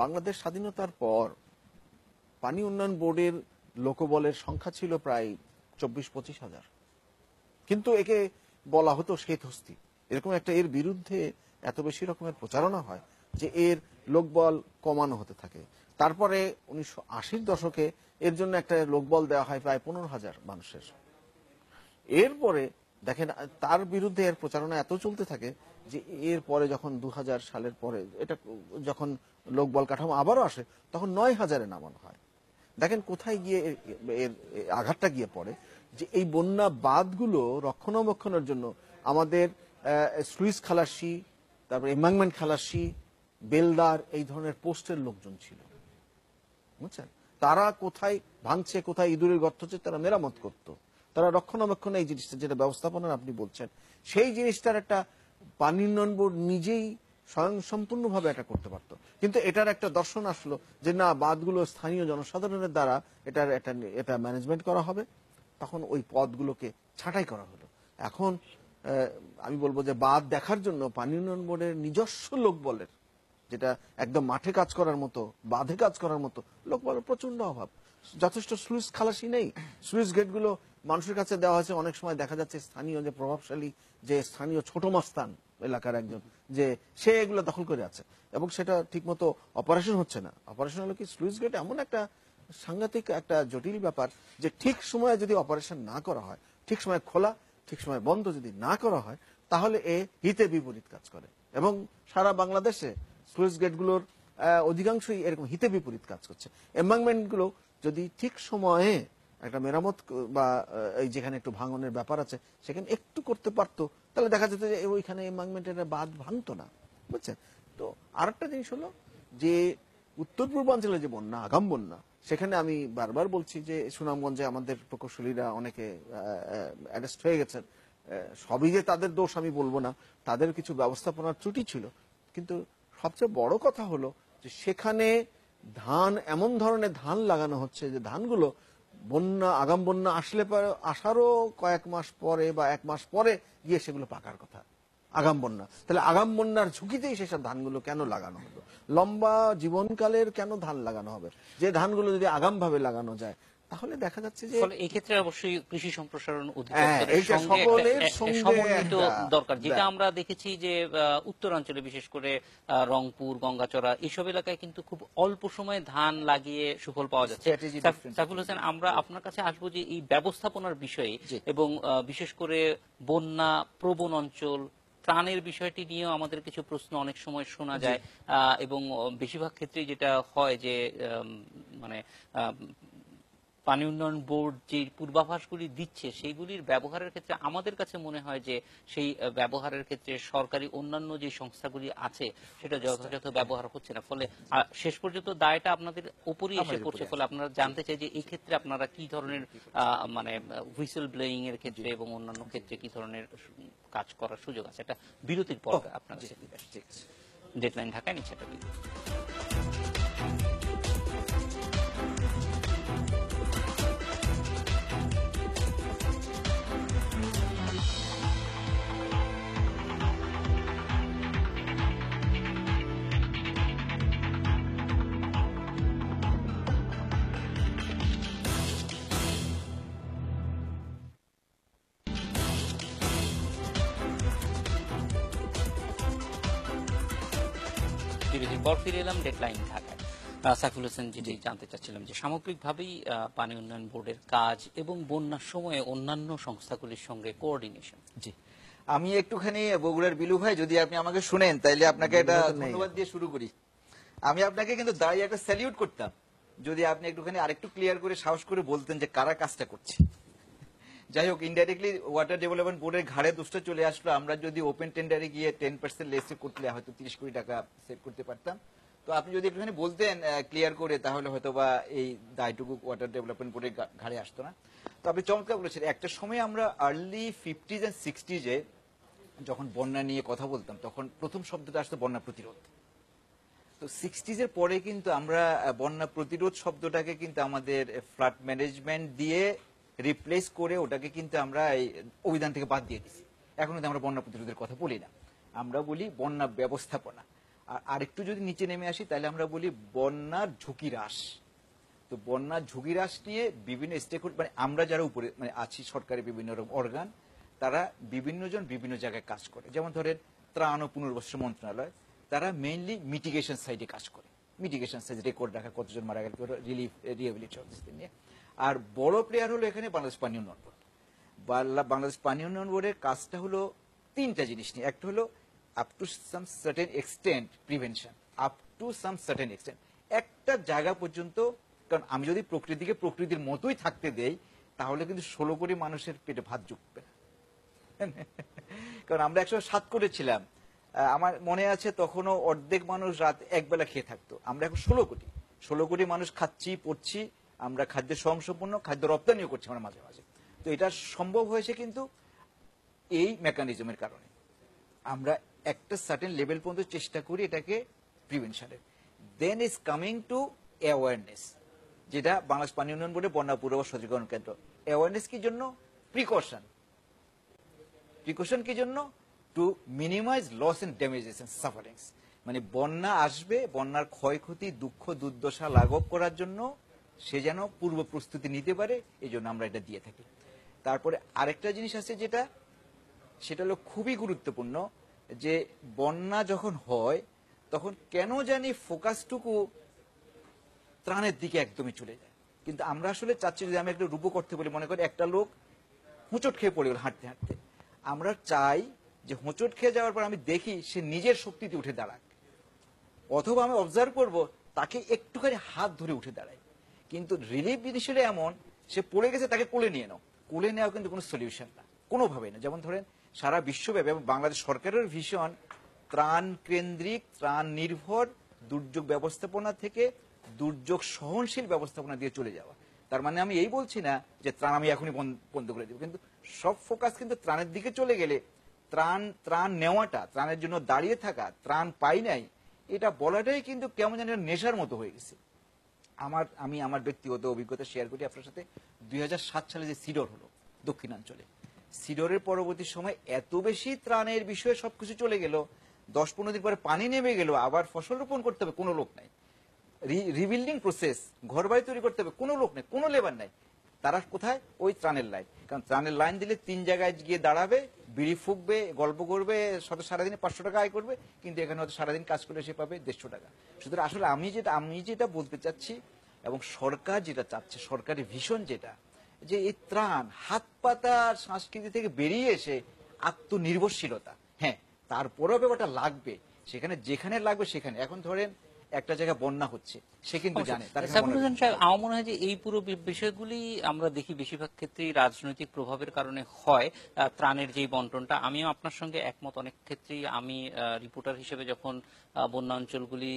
[SPEAKER 2] বাংলাদেশ স্বাধীনতার পর পানি উন্নয়ন বোর্ডের লোকবলের সংখ্যা ছিল প্রায় চব্বিশ পঁচিশ হাজার। কিন্তু একে বলা হতো শ্বেতহস্তি। এরকম একটা এর বিরুদ্ধে এত বেশি রকমের প্রচারণা হয় যে এর লোকবল কমানো হতে থাকে। তারপরে উনিশশো দশকে এর জন্য একটা লোকবল দেওয়া হয় প্রায় পনেরো হাজার মানুষের। এরপরে দেখেন তার বিরুদ্ধে এর প্রচারণা এত চলতে থাকে যে এর পরে যখন দু হাজার সালের পরে এটা, যখন লোকবল কাঠামো আবারও আসে, তখন নয় হাজারে নামানো হয়। দেখেন, কোথায় গিয়ে এর- আঘাতটা গিয়ে পড়ে যে এই বন্যা বাঁধগুলো রক্ষণাবেক্ষণের জন্য আমাদের সুইস খালাসি, তারপর এমাংমেন্ট খালাসি, বেলদার এই ধরনের পোস্টের লোকজন ছিল। বুঝছেন? তারা কোথায় ভাঙছে, কোথায় ইঁদুরের গর্ত হচ্ছে, তারা মেরামত করত। তারা রক্ষণাবেক্ষণ, এই জিনিসটা যেটা ব্যবস্থাপনার আপনি বলছেন, সেই জিনিসটার একটা পানি উন্নয়ন বোর্ড নিজেই স্বয়ং সম্পূর্ণভাবে এটা করতে পারতো। কিন্তু এটার একটা দর্শন আসলো যে না, বাঁধগুলো স্থানীয় জনসাধারণের দ্বারা এটার এটা এটা ম্যানেজমেন্ট করা হবে। তখন ওই পদগুলোকে ছাঁটাই করা হলো। এখন আমি বলব যে বাঁধ দেখার জন্য পানি উন্নয়ন বোর্ডের নিজস্ব লোক বলের, যেটা একদম মাঠে কাজ করার মতো, বাঁধে কাজ করার মতো, লোক বলার প্রচণ্ড অভাব। যথেষ্ট স্লুইস খালাসি নেই। স্লুইস গেটগুলো মানুষের কাছে দেওয়া হয়েছে, অনেক সময় দেখা যাচ্ছে স্থানীয় যে প্রভাবশালী, যে স্থানীয় ছোট মাস্তান এলাকার একজন, যে সে এগুলো দখল করে আছে। এবং সেটা ঠিকমতো অপারেশন হচ্ছে না। অপারেশন হলো কি স্লুইস গেট এমন একটা সাংঘাতিক, একটা জটিল ব্যাপার যে ঠিক সময়ে যদি অপারেশন না করা হয়, ঠিক সময় খোলা, ঠিক সময় বন্ধ যদি না করা হয়, তাহলে এ হিতে বিপরীত কাজ করে। এবং সারা বাংলাদেশে স্লুইস গেটগুলোর অধিকাংশই এরকম হিতে বিপরীত কাজ করছে। এম্বাংমেন্টগুলো যদি ঠিক সময়ে একটা মেরামত বা এই যেখানে একটু ভাঙনের ব্যাপার আছে, সেখানে একটু করতে পারতো। তাহলে দেখা যেত যে ওইখানে এম্বাংমেন্টের বাদ ভাঙতো না, বুঝছেন? তো আরেকটা জিনিস হলো যে, উত্তর পূর্বাঞ্চলে যে বন্যা, আগাম বন্যা, সেখানে আমি বারবার বলছি যে, সুনামগঞ্জে আমাদের প্রকৌশলীরা অনেকে অ্যারেস্ট হয়ে গেছেন। সবই যে তাদের দোষ আমি বলব না, তাদের কিছু ব্যবস্থাপনার ত্রুটি ছিল। কিন্তু সবচেয়ে বড় কথা হলো যে, সেখানে ধান, এমন ধরনের ধান লাগানো হচ্ছে যে, ধানগুলো বন্যা, আগাম বন্যা আসলে পরে, আসারও কয়েক মাস পরে বা এক মাস পরে গিয়ে সেগুলো পাকার কথা। আগাম বন্যা। তাহলে আগাম বন্যার ঝুঁকিতেই সেসব ধানগুলো কেন লাগানো হলো? লম্বা জীবনকালের কেন ধান লাগানো হবে? যে ধানগুলো যদি আগাম ভাবে লাগানো যায় তাহলে দেখা যাচ্ছে যে
[SPEAKER 1] ফলে এই ক্ষেত্রে অবশ্যই কৃষি সম্প্রসারণ
[SPEAKER 2] হ্যাঁ,
[SPEAKER 1] সমন্বিত দরকার। যেটা আমরা দেখেছি যে উত্তরাঞ্চলে বিশেষ করে রংপুর গঙ্গাচড়া এইসব এলাকায় কিন্তু খুব অল্প সময়ে ধান লাগিয়ে সুফল পাওয়া যাচ্ছে। সাইফুল হোসেন আমরা আপনার কাছে আসব যে এই ব্যবস্থাপনার বিষয়ে এবং বিশেষ করে বন্যা প্রবণ অঞ্চল ত্রাণের বিষয়টি নিয়েও আমাদের কিছু প্রশ্ন অনেক সময় শোনা যায়। আহ, এবং বেশিরভাগ ক্ষেত্রে যেটা হয় যে মানে পানি উন্নয়ন বোর্ড যে পূর্বাভাসগুলি দিচ্ছে সেইগুলির ব্যবহারের ক্ষেত্রে আমাদের কাছে মনে হয় যে সেই ব্যবহারের ক্ষেত্রে সরকারি অন্যান্য যে সংস্থাগুলি আছে সেটা যথাযথ ব্যবহার হচ্ছে না। ফলে শেষ পর্যন্ত দায়টা আপনাদের উপরই এসে পড়ছে। ফলে আপনারা জানতে চাই যে এই ক্ষেত্রে আপনারা কি ধরনের মানে হুইসেল ব্লোয়িং এর ক্ষেত্রে এবং অন্যান্য ক্ষেত্রে কি ধরনের কাজ করার সুযোগ আছে? এটা বিরতির পর
[SPEAKER 3] আছে।
[SPEAKER 1] ডেডলাইন ঢাকায় নিচ্ছে একটা ডেডলাইন আহ, সাইফুল হোসেন যেটি জানতে চাচ্ছিলাম যে সামগ্রিকভাবেই পানি উন্নয়ন বোর্ডের কাজ এবং বন্যার সময়ে অন্যান্য সংস্থাগুলির সঙ্গে কোঅর্ডিনেশন
[SPEAKER 3] জি। আমি একটুখানি বগুড়ার বিলু ভাই যদি আপনি আমাকে শুনেন তাইলে আপনাকে এটা। ধন্যবাদ দিয়ে শুরু করি। আমি আপনাকে কিন্তু দাঁড়িয়ে একটা স্যালিউট করতাম যদি আপনি একটুখানি আরেকটু ক্লিয়ার করে সাহস করে বলতেন যে কারা কাজটা করছে। যাই হোক ইনডাইরেক্টলি ওয়াটার ডেভেলপমেন্ট বোর্ডের ঘাড়ে দোষটা চলে আসলো। আমরা যদি ওপেন টেন্ডারে গিয়ে টেন পার্সেন্ট লেসে করলে হয়তো তিরিশ কোটি টাকা সেভ করতে পারতাম। তো আপনি যদি একটুখানি বলতেন ক্লিয়ার করে, তাহলে হয়তো বা এই দায়টুকু ওয়াটার ডেভেলপমেন্ট বোর্ডের ঘাড়ে আসতো না। তো আপনি চমৎকার বলেছেন, একটা সময় আমরা আর্লি ফিফটিজ অ্যান্ড সিক্সটিজে যখন বন্যা নিয়ে কথা বলতাম, তখন প্রথম শব্দটা আসতো বন্যা প্রতিরোধ। তো সিক্সটিজ এর পরে কিন্তু আমরা বন্যা প্রতিরোধ শব্দটাকে কিন্তু আমাদের ফ্লাড ম্যানেজমেন্ট দিয়ে রিপ্লেস করে ওটাকে কিন্তু আমরা এই অভিধান থেকে বাদ দিয়ে দিছি এখন আমরা বন্যা প্রতিরোধের কথা বলি না। আমরা বলি বন্যা ব্যবস্থাপনা। আর আরেকটু যদি নিচে নেমে আসি, তাহলে আমরা বলি বন্যার ঝুঁকি হ্রাস। তো বন্যার ঝুঁকি হ্রাস নিয়ে বিভিন্ন স্টেক মানে আমরা যারা উপরে মানে আছি সরকারি বিভিন্ন রকম অর্গান তারা বিভিন্ন জন বিভিন্ন জায়গায় কাজ করে। যেমন ধরেন ত্রাণ ও পুনর্বাসন মন্ত্রণালয়, তারা মেইনলি মিটিগেশন সাইডে কাজ করে। মিটিগেশন সাইড রেকর্ড রাখা, কতজন মারা গেল রিলিফ রিহেবিলিটেশন নিয়ে। আর বড় প্লেয়ার হলো এখানে বাংলাদেশ পানি উন্নয়ন বোর্ড বাংলাদেশ পানি উন্নয়ন বোর্ডের কাজটা হলো তিনটা জিনিস নিয়ে। একটা হলো up to some certain extent prevention up to some certain extent একটা জায়গা পর্যন্ত কারণ আমি যদি প্রকৃতিকে প্রকৃতির মতোই থাকতে দেই তাহলে কিন্তু ষোলো কোটি মানুষের পেটে ভাত জুটবে না। কারণ আমরা একসময় সাত করেছিলাম আহ, আমার মনে আছে তখনও অর্ধেক মানুষ রাত একবেলা খেয়ে থাকতো। আমরা এখন ষোলো কোটি। ষোলো কোটি মানুষ খাচ্ছি পড়ছি আমরা খাদ্য স্বয়ংসম্পূর্ণ খাদ্য রপ্তানিও করছি আমরা মাঝে মাঝে। তো এটা সম্ভব হয়েছে কিন্তু এই মেকানিজমের কারণে। আমরা একটা সার্টেন লেভেল পর্যন্ত চেষ্টা করি এটাকে প্রিভেনশনের then is coming to awareness যেটা বাংলাদেশ পানি উন্নয়ন বোর্ডে বন্যা পূর্ব সচেতন কেন্দ্র। অ্যাওয়ারনেস কি জন্য? প্রিকশন প্রিকশন কি জন্য? To minimise loss and damages and sufferings মানে বন্যা আসবে, বন্যার ক্ষয়ক্ষতি, দুঃখ, দুর্দশা লাঘব করার জন্য সে যেন পূর্ব প্রস্তুতি নিতে পারে, এই জন্য আমরা এটা দিয়ে থাকি। তারপরে আরেকটা জিনিস আছে যেটা, সেটা হলো খুবই গুরুত্বপূর্ণ। যে বন্যা যখন হয়, তখন কেন জানি ফোকাসটুকু ত্রাণের দিকে একদমই চলে যায়। কিন্তু আমরা আসলে চাচ্ছি যদি আমি একটা রূপ করতে বলি, মনে করি একটা লোক হোঁচট খেয়ে পড়ে গেল হাঁটতে হাঁটতে। আমরা চাই যে হোঁচট খেয়ে যাওয়ার পর আমি দেখি সে নিজের শক্তিতে উঠে দাঁড়াক। অথবা আমি অবজার্ভ করব, তাকে একটুখানি হাত ধরে উঠে দাঁড়াই কিন্তু রিলিফ জিনিসের এমন, সে পড়ে গেছে, তাকে কোলে নিয়ে নাও। কোলে নেওয়া কিন্তু কোনো সলিউশন না। কোনোভাবে না। যেমন ধরেন সারা বিশ্বব্যাপী এবং বাংলাদেশ সরকারের ভীষণ ত্রাণ কেন্দ্রিক ত্রাণ নির্ভর দুর্যোগ ব্যবস্থাপনা থেকে দুর্যোগ সহনশীল ব্যবস্থাপনা দিয়ে চলে যাওয়া। তার মানে আমি এই বলছি না যে ত্রাণ আমি এখনই বন- বন্ধ করে দেবো, কিন্তু সব ফোকাস কিন্তু ত্রাণের দিকে চলে গেলে ত্রাণ ত্রাণ নেওয়াটা, ত্রাণের জন্য দাঁড়িয়ে থাকা, ত্রাণ পাই নাই, এটা বলাটাই কিন্তু কেমন যেন নেশার মতো হয়ে গেছে। আমার, আমি আমার ব্যক্তিগত অভিজ্ঞতা শেয়ার করি আপনার সাথে। দুই হাজার সাত সালে যে সিডর হলো দক্ষিণাঞ্চলে সিডরের পরবর্তী সময় এত বেশি ত্রাণের বিষয়ে সবকিছু চলে গেল, দশ পনেরো দিন পরে পানি নেমে গেল, আবার ফসল রোপণ করতে হবে, কোনো লোক নাই। রিবিল্ডিং প্রসেস ঘর বাড়ি তৈরি করতে হবে, কোনো লোক নেই, কোনো লেবার নাই। তারা কোথায়? ওই ত্রাণের লাইন কারণ ত্রাণের লাইন দিলে তিন জায়গায় গিয়ে দাঁড়াবে, বিড়ি ফুকবে, গল্প করবে শত সারাদিনে পাঁচশো টাকা আয় করবে, কিন্তু এখানে হয়তো সারাদিন কাজ করে সে পাবে দেড়শো টাকা। সুতরাং আসলে আমি যেটা আমি যেটা বলতে চাচ্ছি, এবং সরকার যেটা চাচ্ছে সরকারি ভীষণ যেটা যে এই ত্রাণ হাত পাতার সংস্কৃতি থেকে বেরিয়ে এসে আত্মনির্ভরশীলতা। হ্যাঁ তারপরেও ব্যাপারটা লাগবে। সেখানে যেখানে লাগবে সেখানে। এখন ধরেন একটা জায়গায় বন্যা হচ্ছে সে কিন্তু জানে
[SPEAKER 1] আমার মনে হয় যে এই পুরো বিষয়গুলি আমরা দেখি বেশিরভাগ ক্ষেত্রেই রাজনৈতিক প্রভাবের কারণে হয় ত্রাণের যেই বন্টনটা। আমিও আপনার সঙ্গে একমত। অনেক ক্ষেত্রেই আমি রিপোর্টার হিসেবে যখন বন্যা অঞ্চলগুলি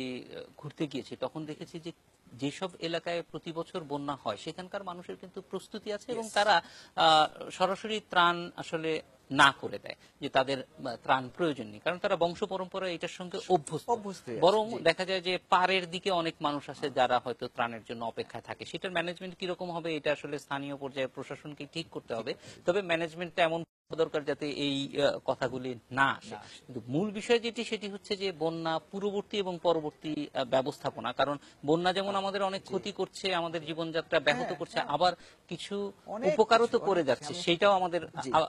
[SPEAKER 1] ঘুরতে গিয়েছি তখন দেখেছি যে যেসব এলাকায় প্রতি বছর বন্যা হয় সেখানকার মানুষের কিন্তু প্রস্তুতি আছে এবং তারা আহ, সরাসরি ত্রাণ আসলে না করে দেয় যে তাদের ত্রাণ প্রয়োজন নেই। কারণ তারা বংশ পরম্পরা এটার সঙ্গে অভ্যস্ত।
[SPEAKER 3] অভ্যস্ত
[SPEAKER 1] বরং দেখা যায় যে পারের দিকে অনেক মানুষ আছে যারা হয়তো ত্রাণের জন্য অপেক্ষায় থাকে। সেটার ম্যানেজমেন্ট কীরকম হবে এটা আসলে স্থানীয় পর্যায়ে প্রশাসনকে ঠিক করতে হবে। তবে ম্যানেজমেন্টটা এমন দরকার যাতে এই কথাগুলি না আসে। কিন্তু মূল বিষয় যেটি সেটি হচ্ছে যে বন্যা পূর্ববর্তী এবং পরবর্তী ব্যবস্থাপনা। কারণ বন্যা যেমন আমাদের অনেক ক্ষতি করছে আমাদের জীবনযাত্রা ব্যাহত করছে আবার কিছু
[SPEAKER 3] হ্যাঁ,
[SPEAKER 1] উপকারও তো করে যাচ্ছে। সেটাও আমাদের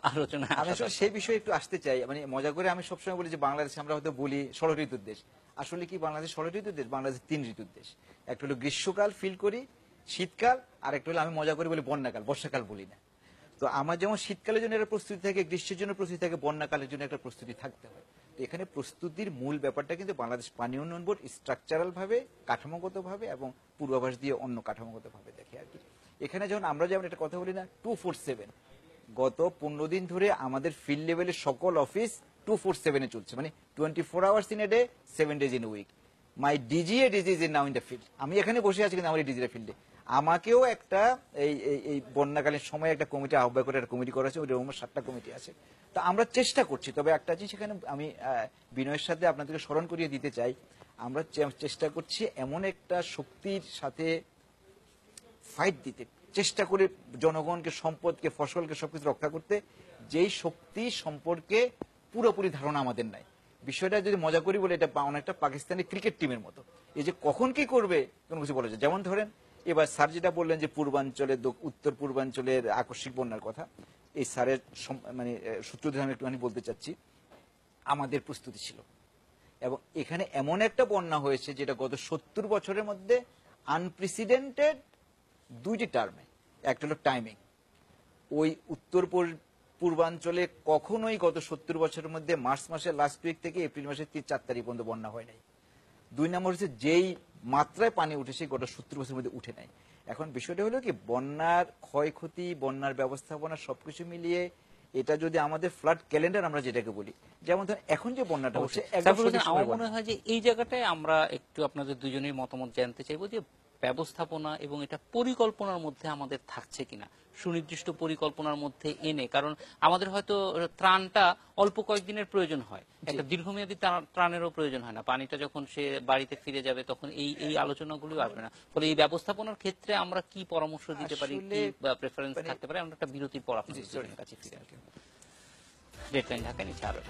[SPEAKER 1] আলোচনা
[SPEAKER 3] আমি সেই বিষয়ে একটু আসতে চাই। মানে মজা করে আমি সবসময় বলি যে বাংলাদেশে আমরা হয়তো বলি ষড় ঋতুর দেশ। আসলে কি বাংলাদেশ ষড় ঋতুর দেশ? বাংলাদেশ তিন ঋতুর দেশ। একটা হলো গ্রীষ্মকাল ফিল করি শীতকাল আর একটা হলো আমি মজা করে বলি বন্যাকাল বর্ষাকাল বলি না। তো আমার যেমন শীতকালের জন্য একটা প্রস্তুতি থাকে, গ্রীষ্মের জন্য প্রস্তুতি থাকে, বন্যাকালের জন্য একটা প্রস্তুতি থাকতে হয়। তো এখানে প্রস্তুতির মূল ব্যাপারটা কিন্তু বাংলাদেশ পানি উন্নয়ন বোর্ড স্ট্রাকচারাল ভাবে কাঠামোগত ভাবে এবং পূর্বাভাস দিয়ে অন্য কাঠামোগত ভাবে দেখে আর কি। এখানে যখন আমরা যেমন একটা কথা বলি না টু ফোর সেভেন গত পনেরো দিন ধরে আমাদের ফিল্ড লেভেলের সকল অফিস টু ফোর সেভেনে চলছে। মানে twenty four hours in a day seven days in week my DG a DG is in now in the field আমি এখানে বসে আছি কিন্তু আমার ডিজির ফিল্ডে আমাকেও একটা এই, এই- বন্যাকালীন সময় একটা কমিটি আহ্বায়ক করে, একটা কমিটি করা আছে ওই রকম সাতটা কমিটি আছে। তো আমরা চেষ্টা করছি, তবে একটা জিনিস সেখানে আমি বিনয়ের সাথে আপনাদেরকে স্মরণ করিয়ে দিতে চাই। আমরা চেষ্টা করছি এমন একটা শক্তির সাথে ফাইট দিতে। চেষ্টা করে জনগণকে, সম্পদকে, ফসলকে, সবকিছু রক্ষা করতে। যেই শক্তি সম্পর্কে পুরোপুরি ধারণা আমাদের নাই। বিষয়টা যদি মজা করি বলে, এটা অনেকটা পাকিস্তানি ক্রিকেট টিমের মতো। এই যে কখন কি করবে, কোনো কিছু বলা যায় যেমন ধরেন এবার স্যার যেটা বললেন যে পূর্বাঞ্চলের উত্তর পূর্বাঞ্চলের আকস্মিক বন্যার কথা, এই স্যারের মানে সূত্র ধরে আমি একটুখানি বলতে চাচ্ছি, আমাদের প্রস্তুতি ছিল। এবং এখানে এমন একটা বন্যা হয়েছে যেটা গত সত্তর বছরের মধ্যে আনপ্রেসিডেন্টেড দুইটি টার্মে একটা হলো টাইমিং ওই উত্তর পূর্বাঞ্চলে কখনোই গত সত্তর বছরের মধ্যে মার্চ মাসের লাস্ট উইক থেকে এপ্রিল মাসের তিন চার তারিখ পর্যন্ত বন্যা হয় নাই। দুই নম্বর হচ্ছে যেই মাত্রায় পানি উঠেছে গোটা সত্তর বছরের মধ্যে উঠে নাই। এখন বিষয়টা হলো কি বন্যার ক্ষয়ক্ষতি বন্যার ব্যবস্থাপনা সবকিছু মিলিয়ে এটা যদি আমাদের ফ্লাড ক্যালেন্ডার আমরা যেটাকে বলি যেমন ধরেন এখন যে বন্যাটা হচ্ছে
[SPEAKER 1] আমার মনে হয় যে এই জায়গাটায় আমরা একটু আপনাদের দুজনের মতামত জানতে চাইব যে ব্যবস্থাপনা এবং এটা পরিকল্পনার মধ্যে আমাদের থাকছে কিনা। সুনির্দিষ্ট পরিকল্পনার মধ্যে এনে কারণ আমাদের হয়তো ত্রাণটা অল্প কয়েকদিনের প্রয়োজন হয়। একটা দীর্ঘমেয়াদী ত্রাণেরও প্রয়োজন হয় না। পানিটা যখন সে বাড়িতে ফিরে যাবে তখন এই এই আলোচনাগুলো আসবে না। ফলে এই ব্যবস্থাপনার ক্ষেত্রে আমরা কি পরামর্শ দিতে পারি কি প্রেফারেন্স
[SPEAKER 3] মানে-
[SPEAKER 1] থাকতে পারে আমরা একটা বিরতির পর আপনাদের. দুজনের কাছে ফিরে আসব ডেডলাইন ঢাকায় নিচে আরও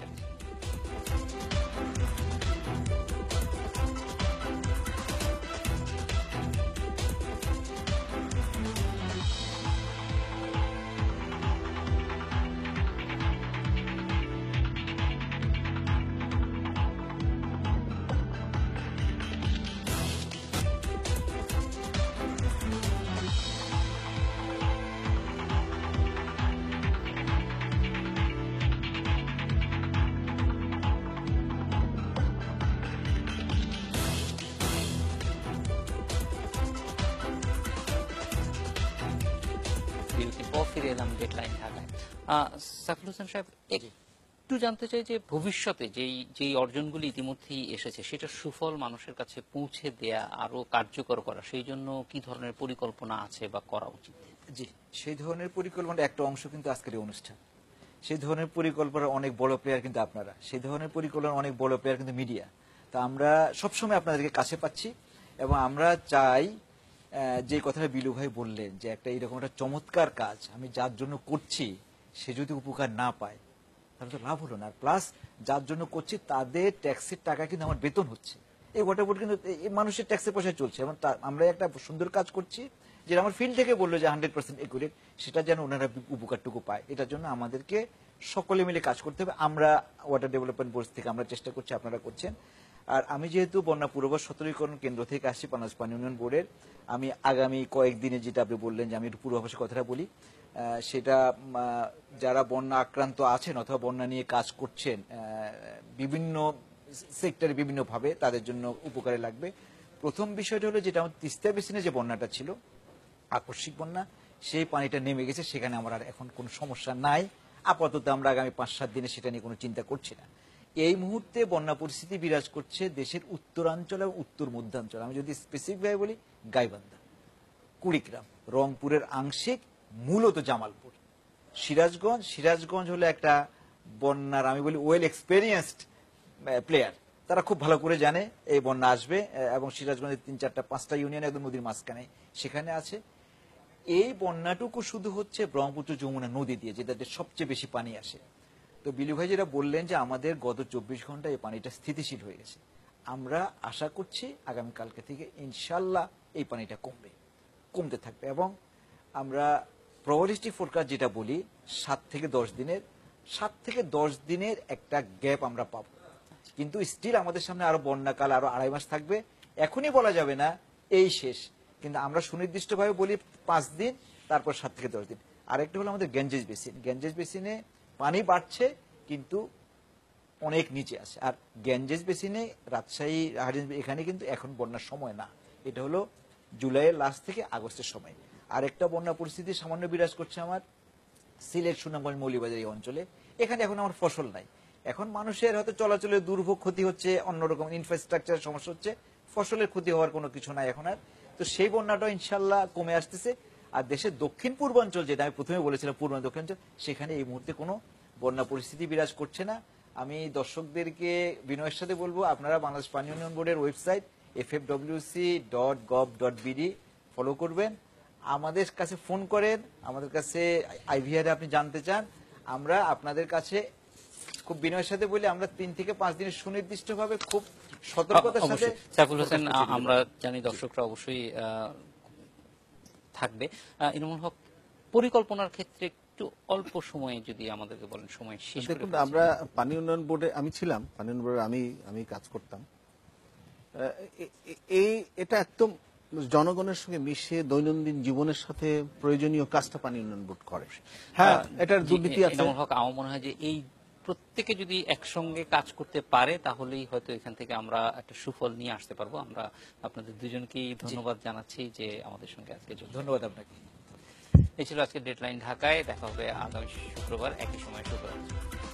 [SPEAKER 1] এলাম ডেডলাইন ঢাকায় সাইফুল হোসেন সাহেব একটু জানতে চাই যে ভবিষ্যতে যেই যেই অর্জনগুলি ইতিমধ্যেই এসেছে সেটা সুফল মানুষের কাছে পৌঁছে দেয়া আরও কার্যকর করা সেই জন্য কি ধরনের পরিকল্পনা আছে বা করা উচিত?
[SPEAKER 3] জি সেই ধরনের পরিকল্পনার একটা অংশ কিন্তু আজকের অনুষ্ঠান। সেই ধরনের পরিকল্পনার অনেক বড় প্লেয়ার কিন্তু আপনারা। সেই ধরনের পরিকল্পনার অনেক বড় প্লেয়ার কিন্তু মিডিয়া তা আমরা সবসময় আপনাদেরকে কাছে পাচ্ছি এবং আমরা চাই যে কথাটা বিলু ভাই বললেন যে একটা এরকম একটা চমৎকার কাজ আমি যার জন্য করছি, সে যদি উপকার না পায়, তাহলে তো লাভ হলো না। আর প্লাস যার জন্য করছি, তাদের ট্যাক্সের টাকা কিন্তু আমার বেতন হচ্ছে। এই ওয়াটার বোর্ড কিন্তু মানুষের ট্যাক্সের পয়সা চলছে। এবং আমরা একটা সুন্দর কাজ করছি, যেটা আমার ফিল্ড থেকে বলল যে হান্ড্রেড পার্সেন্ট একুরেট সেটা যেন ওনারা উপকারটুকু পায়। এটার জন্য আমাদেরকে সকলে মিলে কাজ করতে হবে। আমরা ওয়াটার ডেভেলপমেন্ট বোর্ড থেকে আমরা চেষ্টা করছি, আপনারা করছেন। আর আমি যেহেতু বন্যা পূর্বাভাস সতর্কীকরণ কেন্দ্র থেকে আসছি বাংলাদেশ পানি উন্নয়ন বোর্ডের, আমি আগামী কয়েকদিনে যেটা আপনি বললেন যে আমি একটু পূর্বাভাসের কথাটা বলি সেটা যারা বন্যা আক্রান্ত আছেন অথবা বন্যা নিয়ে কাজ করছেন বিভিন্ন সেক্টরে বিভিন্নভাবে তাদের জন্য উপকারে লাগবে। প্রথম বিষয়টা হলো যেটা আমাদের তিস্তা বেসিনে যে বন্যাটা ছিল, আকস্মিক বন্যা, সেই পানিটা নেমে গেছে, সেখানে আমার আর এখন কোনো সমস্যা নাই। আপাতত আমরা আগামী পাঁচ সাত দিনে সেটা নিয়ে কোনো চিন্তা করছি না। এই মুহূর্তে বন্যা পরিস্থিতি বিরাজ করছে দেশের উত্তরাঞ্চল এবং উত্তর মধ্যাঞ্চল। আমি যদি স্পেসিফিকভাবে বলি, গাইবান্ধা, কুড়িগ্রাম, রংপুরের আংশিক, মূলত জামালপুর। সিরাজগঞ্জ সিরাজগঞ্জ হলো একটা বন্যার, আমি বলি ওয়েল এক্সপেরিয়েন্সড প্লেয়ার তারা খুব ভালো করে জানে এই বন্যা আসবে এবং সিরাজগঞ্জের তিন চারটা, পাঁচটা ইউনিয়ন একদম নদীর মাঝখানে সেখানে আছে। এই বন্যাটুকু শুধু হচ্ছে ব্রহ্মপুত্র যমুনা নদী দিয়ে, যেটাতে সবচেয়ে বেশি পানি আসে। তো বিলু ভাই যেটা বললেন যে আমাদের গত চব্বিশ ঘন্টায় এই পানিটা স্থিতিশীল হয়ে গেছে। আমরা আশা করছি আগামীকালকে থেকে ইনশাল্লাহ এই পানিটা কমবে, কমতে থাকবে এবং আমরা প্রবালিস্টিক ফোরকাস্ট যেটা বলি, সাত থেকে দশ দিনের, সাত থেকে দশ দিনের একটা গ্যাপ আমরা পাবো। কিন্তু স্টিল আমাদের সামনে আরও বন্যাকাল, আরও আড়াই মাস থাকবে। এখনই বলা যাবে না, এই শেষ। কিন্তু আমরা সুনির্দিষ্টভাবে বলি পাঁচ দিন, তারপর সাত থেকে দশ দিন। আরেকটা হলো আমাদের গ্যাঞ্জেস বেসিন গ্যাঞ্জেস বেসিনে পানি বাড়ছে, কিন্তু অনেক নিচে আছে। আর গ্যাঞ্জেস বেসিনে রাজশাহী হারিয়ান এখানে কিন্তু এখন বন্যার সময় না। এটা হলো জুলাইয়ের লাস্ট থেকে আগস্টের সময়। আরেকটা বন্যা পরিস্থিতি সামান্য বিরাজ করছে আমার সিলেট, সুনামগঞ্জ মৌলিবাজার এই অঞ্চলে। এখানে এখন আমার ফসল নাই। এখন মানুষের হয়তো চলাচলে দুর্ভোগ, ক্ষতি হচ্ছে, অন্যরকম ইনফ্রাস্ট্রাকচার সমস্যা হচ্ছে, ফসলের ক্ষতি হওয়ার কোনো কিছু নাই এখন আর। তো সেই বন্যাটা ইনশাল্লাহ কমে আসতেছে। আর দেশের দক্ষিণ পূর্বাঞ্চল যেটা আমি প্রথমে বলেছিলাম পূর্ব দক্ষিণাঞ্চল সেখানে এই মুহূর্তে কোনো বন্যা পরিস্থিতি বিরাজ করছে না। আমি দর্শকদেরকে বিনয়ের সাথে বলব আপনারা বাংলাদেশ পানি উন্নয়ন বোর্ডের website F F WC dot gov dot BD follow করবেন। আমাদের কাছে ফোন করেন আমাদের কাছে আইভিআর আপনি জানতে চান আমরা আপনাদের কাছে খুব বিনয়ের সাথে বলি আমরা তিন থেকে পাঁচ দিনের সুনির্দিষ্টভাবে খুব সতর্কতার সাথে
[SPEAKER 1] সাইফুল হোসেন আমরা জানি দর্শকরা অবশ্যই থাকবে। ইনামুল হক পরিকল্পনার ক্ষেত্রে একটু অল্প সময়ে যদি আমাদেরকে বলেন সময় শেষ
[SPEAKER 2] দেখুন আমরা পানি উন্নয়ন বোর্ডে আমি ছিলাম পানি উন্নয়ন বোর্ডে আমি আমি কাজ করতাম। এই এটা একদম জনগণের সঙ্গে মিশে দৈনন্দিন জীবনের সাথে প্রয়োজনীয় কাজটা পানি উন্নয়ন বোর্ড করে। হ্যাঁ এটার দুর্নীতি আছে।
[SPEAKER 1] আমার মনে হয় যে এই প্রত্যেকে যদি একসঙ্গে কাজ করতে পারে তাহলেই হয়তো এখান থেকে আমরা একটা সুফল নিয়ে আসতে পারব। আমরা আপনাদের দুজনকেই ধন্যবাদ জানাচ্ছি যে আমাদের সঙ্গে আজকে
[SPEAKER 3] ধন্যবাদ আপনাকে।
[SPEAKER 1] এই ছিল আজকে ডেডলাইন ঢাকায়। দেখা হবে আগামী শুক্রবার একই সময় শুক্রবার।